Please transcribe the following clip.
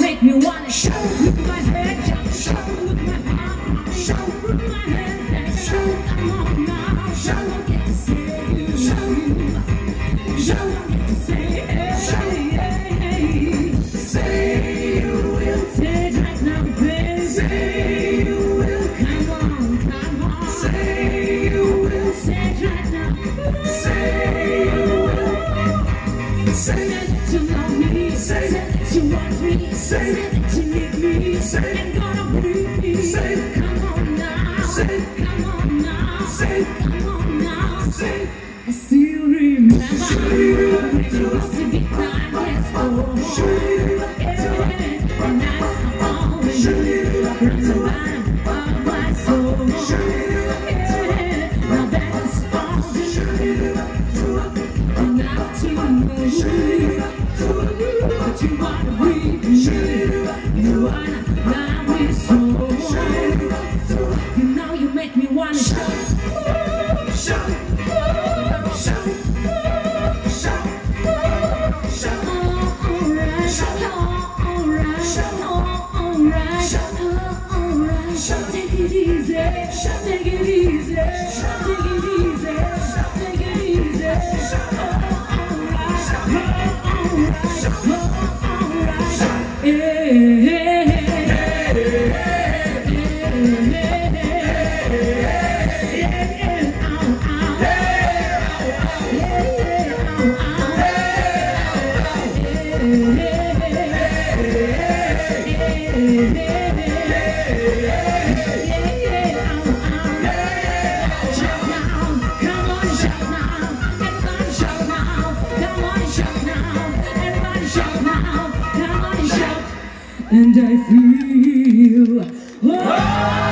make me wanna shout Look at my head down, shout at my heart, shout Look at my hands down, shout. I'm on now, shout. I get to say you, shout, shout. I get to say, hey, shout. say you will take right now, baby. Say you will come on, come on. Say you will take right now. Say you will. Say that you love me, say that you. want me, say that you need me, say I'm gonna be, say come on now, say come on now, say come on now, say I still remember when it used to be time, yes, oh, yeah, nights are always from the bottom of my soul, yeah, now that is all and not to move, you wanna lie me so, you know you make me wanna shout, shout, shout, shout, shout, alright, take it easy, take take it easy, alright, alright, And I feel, oh,